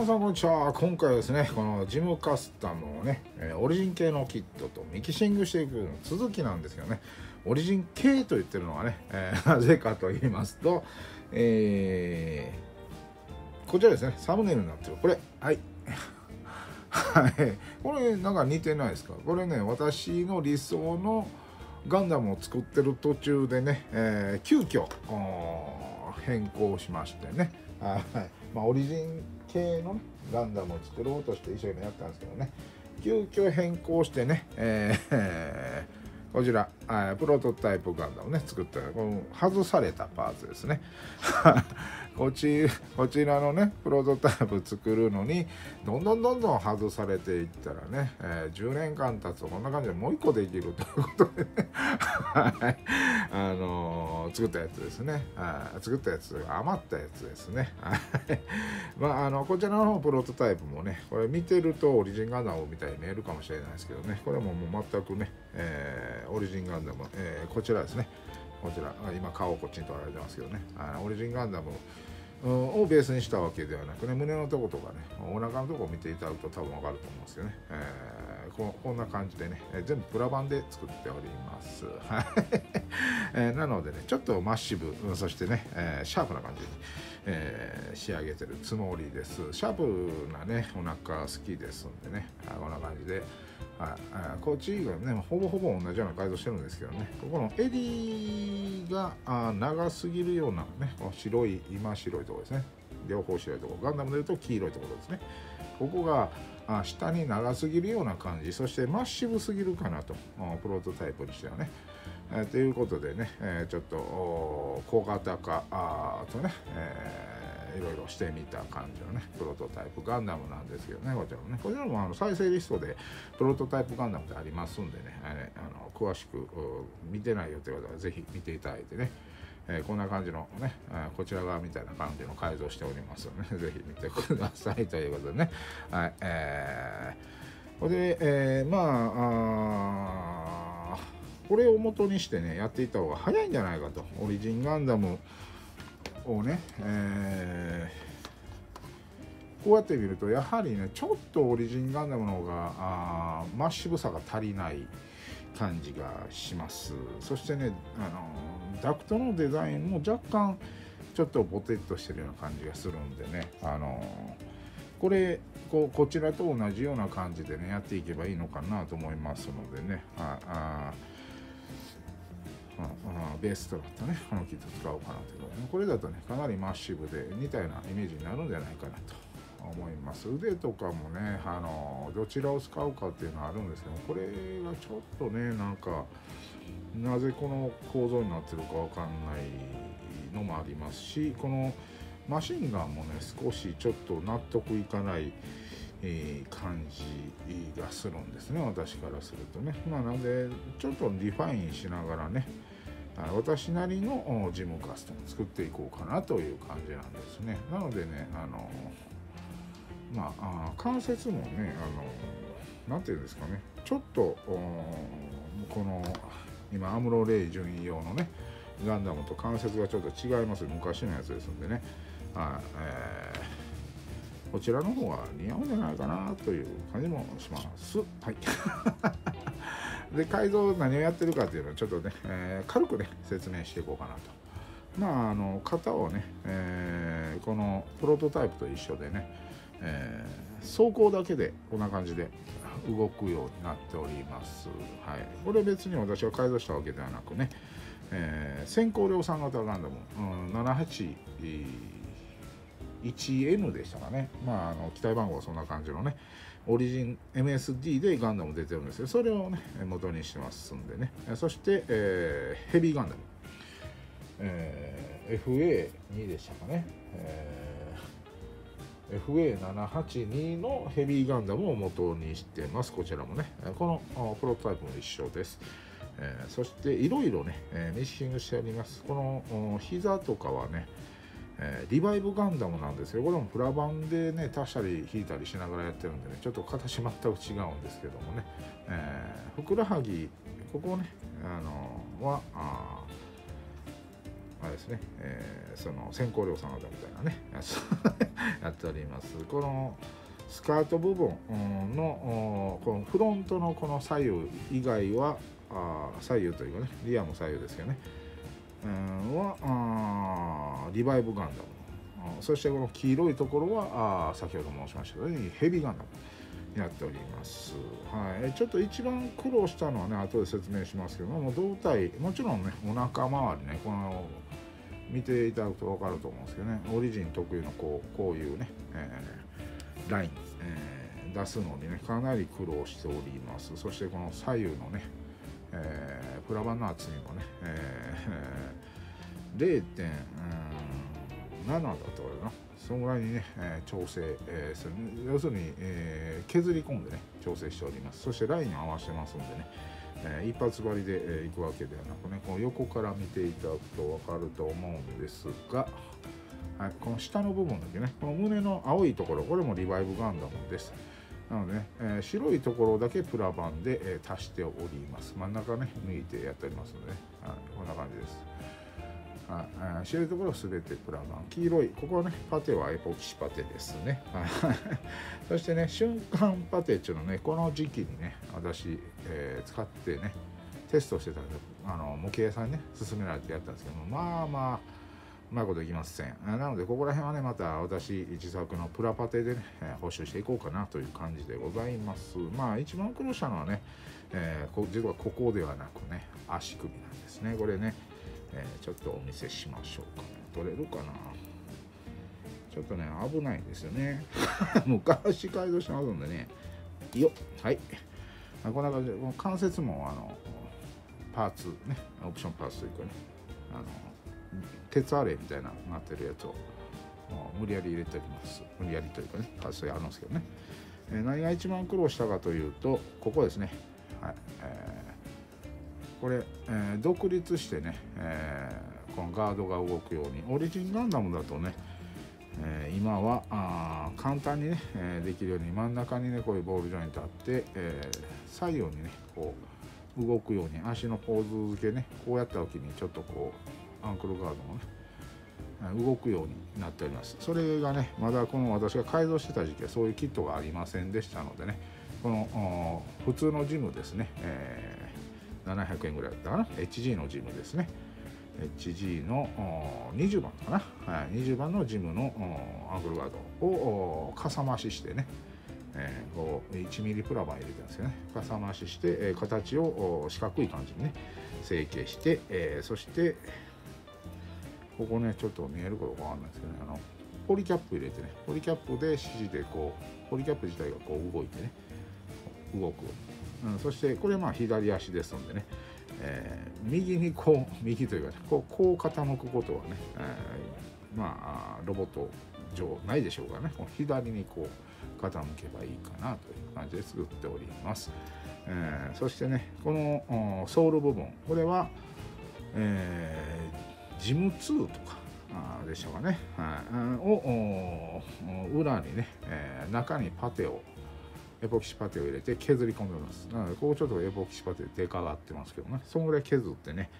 皆さんこんにちは。今回はですねこのジムカスタムをね、えオリジン系のキットとミキシングしていく続きなんですよね。オリジン系と言ってるのはね、えー なぜかと言いますと、えーこちらですね。サムネイルになってる。これはい。はい。これなんか似てないですか？これね私の理想のガンダムを作ってる途中でね、えー急遽変更しましてね。はい。まあ、オリジン系の、ね、ガンダムを作ろうとして一生懸命やったんですけどね。急遽変更してね、えー こちらプロトタイプガンダムね作った。この外されたパーツですね。こちこちらのねプロトタイプ作るのにどんどんどんどん外されていったらね、えー10年間経つとこんな感じでもう一個できるということでね。あの作ったやつですね。はい作ったやつ余ったやつですね。まああのこちらのプロトタイプもねこれ見てるとオリジンガンダムみたいに見えるかもしれないですけどね。これももう全くね、えーオリジンガンダム、えーこちらですね。こちら。今顔をこっちに取られてますけどね。あオリジンガンダムをベースにしたわけではなくね胸のとことかねお腹のとこを見ていただくと多分わかると思うんですけどね、えーここんな感じでね、え全部プラ板で作っております。はい、えなのでねちょっとマッシブそしてね、えシャープな感じに、え仕上げてるつもりです。シャープなねお腹好きですんでねあこんな感じで。はい、こっちがねほぼほぼ同じような改造してるんですけどねここの襟があ長すぎるようなね白い今白いところですね。両方白いとこ。ろガンダムでいうと黄色いところですね。ここが下に長すぎるような感じ。そしてマッシブすぎるかなと。プロトタイプにしてはね。えということでね、えちょっと小型化とね、えーいろいろしてみた感じのねプロトタイプガンダムなんですけどねこちらもね。こちらもあの再生リストでプロトタイプガンダムってありますんでね、えあの詳しく見てないよという方はぜひ見ていただいてね。えーこんな感じのね、えこちら側みたいな感じの改造しておりますので、ぜひ見てくださいということでね。はい、えー、これで、えーまあこれを元にしてね、やっていった方が早いんじゃないかと。オリジンガンダムをね、えーこうやって見ると、やはりね、ちょっとオリジンガンダムの方が、あーマッシブさが足りない感じがします。そしてね、あのダクトのデザインも若干ちょっとボテッとしてるような感じがするんでね、あのこれここちらと同じような感じでねやっていけばいいのかなと思いますのでね。あああベースとなったねこのキット使おうかなということでね。これだとねかなりマッシブで似たようなイメージになるんじゃないかなと思います。腕とかもねあのどちらを使うかっていうのはあるんですけどこれがちょっとねなんかなぜこの構造になってるかわかんないのもありますしこのマシンガンもね少しちょっと納得いかない、えー感じがするんですね私からするとね。まあなのでちょっとリファインしながらね私なりのジムカスタム作っていこうかなという感じなんですね。なのでねあのまああ関節もねあのなんていうんですかねちょっとこの今アムロ・レイ準位用のねガンダムと関節がちょっと違います昔のやつですんでねはい、えーこちらの方が似合うんじゃないかなという感じもします。はい。で改造何をやってるかっていうのをちょっとね、えー軽くね説明していこうかなと。まああの型をね、えーこのプロトタイプと一緒でね、えー走行だけでこんな感じで動くようになっております。はい。これ別に私は改造したわけではなくね、えー先行量産型ガンダム、うん、78 1N でしたかね、まあ、あの機体番号はそんな感じのねオリジン MSD でガンダム出てるんですけどそれをね元にしてますんでねそして、えーヘビーガンダム、えー FA2 でしたかね、えー FA782 のヘビーガンダムを元にしてます。こちらもねこのプロトタイプも一緒です。えーそしていろいろね、えーミッシングしてあります。この膝とかはね、えーリバイブガンダムなんですよ。これもプラ板でね足したり引いたりしながらやってるんでねちょっと形全く違うんですけどもね、えふくらはぎここねあのはあーれですね、えー、その先行量産型みたいなね やっております。このスカート部分のこのフロントのこの左右以外はあ左右というかねリアも左右ですけどね、うん、はあリバイブガンダム。そしてこの黄色いところはあ先ほど申しましたようにヘビガンダムやっております、はい、ちょっと一番苦労したのはね後で説明しますけども胴体もちろんねお腹周りねこの見ていただくと分かると思うんですけどね。オリジン特有のこうこういうね、えー、ライン、えー、出すのにねかなり苦労しております。そしてこの左右のね、えー、プラバンの厚みもね、えー、0.7だったかな。そのぐらいにね、え、調整、えー、する。要するに、え、削り込んでね調整しております。そしてラインを合わせてますんでね、えー、一発張りで、えー、いくわけではなくねこう横から見ていただくと分かると思うんですが、はい、この下の部分だけねこの胸の青いところこれもリバイブガンダムです。なのでね、えー、白いところだけプラバンで、えー、足しております。真ん中ね抜いてやっておりますので、ね、はい、こんな感じです。はい、白いところは全てプラバン。黄色いここはねパテはエポキシパテですね。そしてね瞬間パテっていうのねこの時期にね私、えー、使ってねテストしてたんであの模型屋さんにね勧められてやったんですけどもまあまあまいこといきません。なのでここら辺はねまた私自作のプラパテでね、えー、補修していこうかなという感じでございます。まあ一番苦労したのはね、えー、実はここではなくね足首なんですね。これねえー、ちょっとお見せしましょうかね。取れるかな？ちょっとね危ないですよね。昔改造してますんでね。よはい。こんな感じで関節もあのパーツねオプションパーツというかねあの鉄アレイみたいななってるやつを無理やり入れております。無理やりというかねパーツやるんですけどね、えー、何が一番苦労したかというとここですね。はい、えーこれ、えー、独立してね、えー、このガードが動くようにオリジンガンダムだとね、えー、今はあ簡単にね、えできるように真ん中にねこういうボール状に立って、え左右にねこう動くように足のポーズ付けねこうやった時にちょっとこうアンクルガードもね動くようになっております。それがねまだこの私が改造してた時期はそういうキットがありませんでしたのでねこの普通のジムですね、え700円ぐらいだったかな？HG のジムですね。HG の20番かな、はい、20番のジムのアングルガードをかさ増ししてね、えー、こう1ミリプラバン入れてるんですよねかさ増しして、えー、形を四角い感じにね成形して、えー、そしてここねちょっと見えるかどうかわかんないですけどね。あのポリキャップ入れてねポリキャップで指示でこうポリキャップ自体がこう動いてね動く。うん、そしてこれはまあ左足ですのでね、えー、右にこう右というかねこうこう傾くことはね、えー、まあロボット上ないでしょうからね。この左にこう傾けばいいかなという感じで作っております、えー、そしてねこのソール部分。これは、えー、ジム2とかでしたかね、はい、を裏にね、えー、中にパテをエポキシパテを入れて削り込んでます。なのでここちょっとエポキシパテでかがってますけどね。そんぐらい削ってね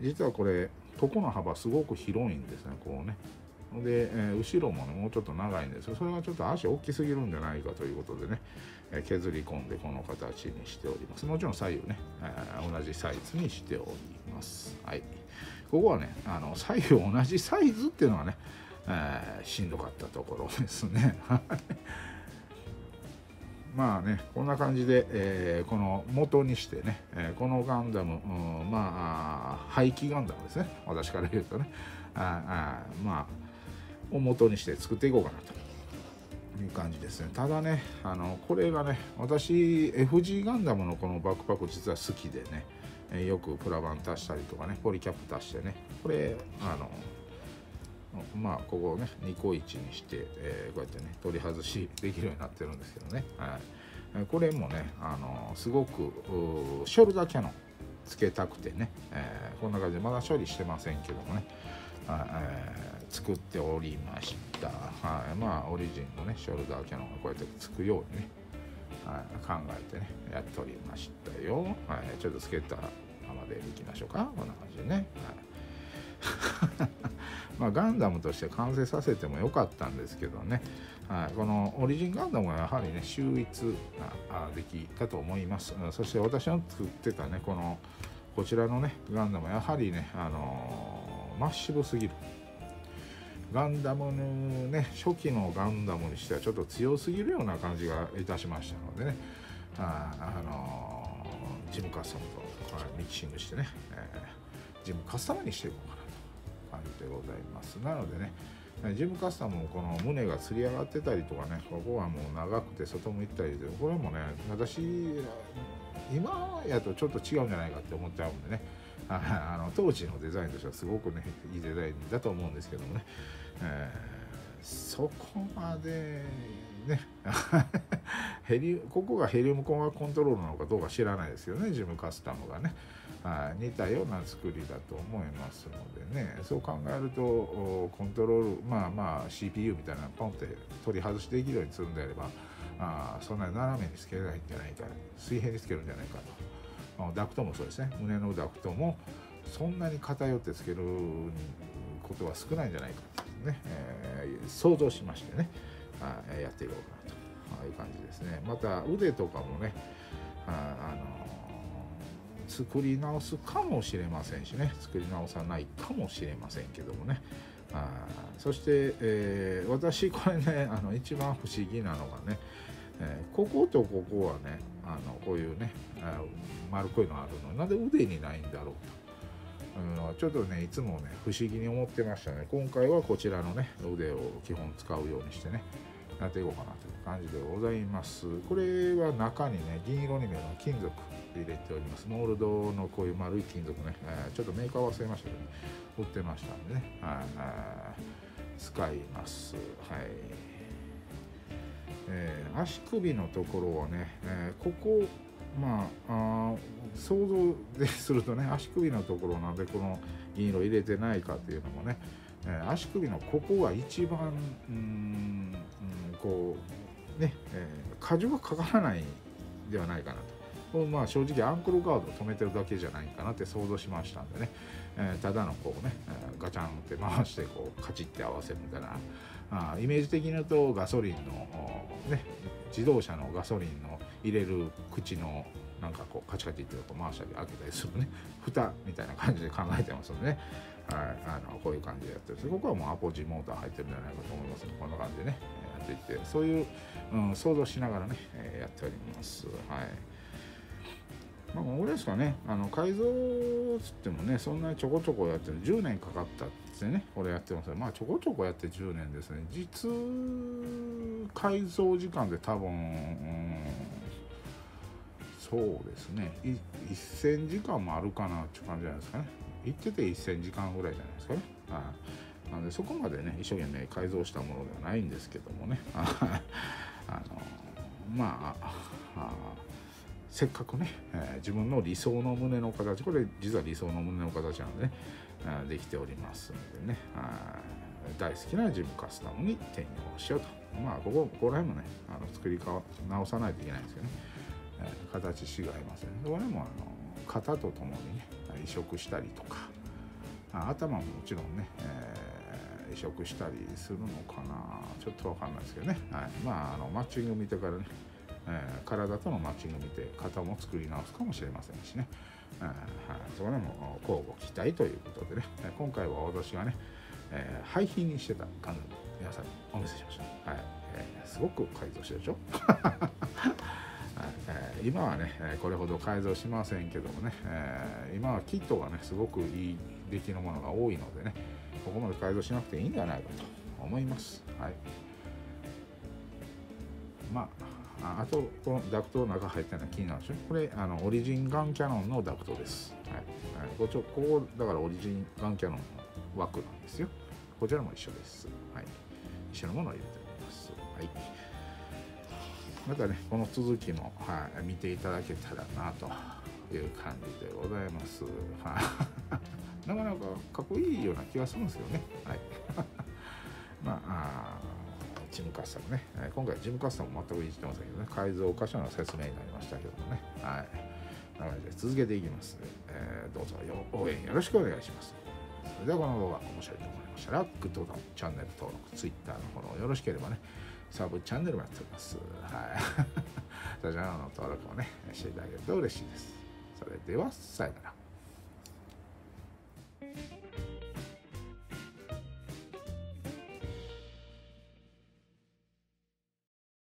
実はこれ床の幅すごく広いんですねこうね。で、えー、後ろもねもうちょっと長いんですよ。それがちょっと足大きすぎるんじゃないかということでね、えー、削り込んでこの形にしております。もちろん左右ね、えー、同じサイズにしております。はいここはねあの左右同じサイズっていうのはね、えー、しんどかったところですね。まあねこんな感じで、えー、この元にしてね、えー、このガンダム、うん、まあ廃棄ガンダムですね。私から言うとね。ああまあを元にして作っていこうかなという感じですね。ただねあのこれがね私 FG ガンダムのこのバックパック実は好きでね、え、よくプラバン足したりとかねポリキャップ足してねこれあのまあここをね2個1にして、えー、こうやってね取り外しできるようになってるんですけどね、はい、これもねあのすごくショルダーキャノンつけたくてね、えー、こんな感じでまだ処理してませんけどもね、はいえー、作っておりました、はい、まあオリジンのねショルダーキャノンがこうやってつくようにね、考えてねやっておりましたよ、はい、ちょっとつけたままでいきましょうか。こんな感じでね、はい。まあ、ガンダムとして完成させてもよかったんですけどね、はい、このオリジンガンダムはやはりね秀逸な出来だと思います。そして私の作ってたねこのこちらのねガンダムはやはりね、あのー、マッシブすぎる。ガンダムのね初期のガンダムにしてはちょっと強すぎるような感じがいたしましたのでね。あ、あのー、ジムカスタムと、ミキシングしてね、えー、ジムカスタムにしていこうかなという感じでございます。なのでねジムカスタムもこの胸がつり上がってたりとかねここはもう長くて外向いたりでこれもね私今やとちょっと違うんじゃないかって思っちゃうんでね。あの当時のデザインとしてはすごくねいいデザインだと思うんですけどもね、えー、そこまでね ヘリここがヘリウム光学コントロールなのかどうか知らないですよねジムカスタムがね。似たような作りだと思いますのでね。そう考えるとコントロールまあまあ CPU みたいなポンって取り外しできるようにするんであればあそんなに斜めにつけないんじゃないか水平につけるんじゃないかと。ダクトもそうですね。胸のダクトもそんなに偏ってつけることは少ないんじゃないかとね、えー、想像しましてね。あやっていこうかなと。いう感じですね。また腕とかもねああの作り直すかもしれませんしね。作り直さないかもしれませんけどもね。あそして、えー、私これねあの一番不思議なのがね、えー、こことここはねあのこういうね丸っこいのあるのになんで腕にないんだろうと、うん、ちょっとねいつもね不思議に思ってましたね。今回はこちらのね腕を基本使うようにしてねやっていこうかなという感じでございます。これは中にね銀色に目の金属入れております。モールドのこういう丸い金属ね、え、ちょっとメーカー忘れましたけど、ね、売ってましたんでね、はい、使います。はい。えー、足首のところはね、えー、ここまあ想像でするとね足首のところなんでこの銀色入れてないかっていうのもね、えー、足首のここが一番うん、こうね、えー、荷重がかからないではないかなと。まあ正直アンクルガードを止めてるだけじゃないかなって想像しましたんでね、えー、ただのこうね、えー、ガチャンって回してこうカチッて合わせるみたいな。あイメージ的に言うとガソリンのね自動車のガソリンの入れる口のなんかこうカチカチってこう回したり開けたりするね。蓋みたいな感じで考えてますのでね、はい、あのこういう感じでやってる。ここはもうアポジモーター入ってるんじゃないかと思いますのでこんな感じでねやっていってそういう、うん、想像しながらね、えー、やっております。はい。まあ、俺ですかねあの改造っつってもねそんなにちょこちょこやってる10年かかったってね俺やってますまあちょこちょこやって10年ですね。実改造時間で多分、うん、そうですね。1000時間もあるかなって感じじゃないですかね。行ってて1000時間ぐらいじゃないですかね。はい。なのでそこまでね一生懸命改造したものではないんですけどもね。あのまああせっかくね、えー、自分の理想の胸の形これ実は理想の胸の形なのでね、えできておりますのでね大好きなジムカスタムに転用しようと。まあここここら辺もねあの作り直さないといけないんですけどね、えー、形違いますねこれもあの型とともにね移植したりとか頭ももちろんね、えー、移植したりするのかな。ちょっとわかんないですけどね、はい、まああのマッチング見てからねえー、体とのマッチング見て型も作り直すかもしれませんしね、えー、はい、それも交互期待ということでね。今回は私がね、えー、廃品にしてたガンダム皆さんにお見せしました、はい。えー、すごく改造してるでしょ？え、今はねこれほど改造しませんけどもね、えー、今はキットがねすごくいい出来のものが多いのでねここまで改造しなくていいんじゃないかと思います。はい。まあああとこのダクトの中入ったの気になるでしょ？これあのオリジンガンキャノンのダクトです、はい。はい、こちここだからオリジンガンキャノンの枠なんですよ。こちらも一緒です、はい、一緒のものを入れております、はい、またねこの続きも、はい、見ていただけたらなという感じでございます、はい、なかなかかっこいいような気がするんですよね。はい。まああジムカスタムね、え今回ジムカスタム全くいじってませんけどね改造箇所の説明になりましたけどもねはい。なので続けていきます。ので、えー、どうぞ応援よろしくお願いします。それではこの動画面白いと思いましたらグッドボタンチャンネル登録 Twitter のフォローよろしければねサブチャンネルもやっております。はい。そちらの登録もねしていただけると嬉しいです。それではさよなら。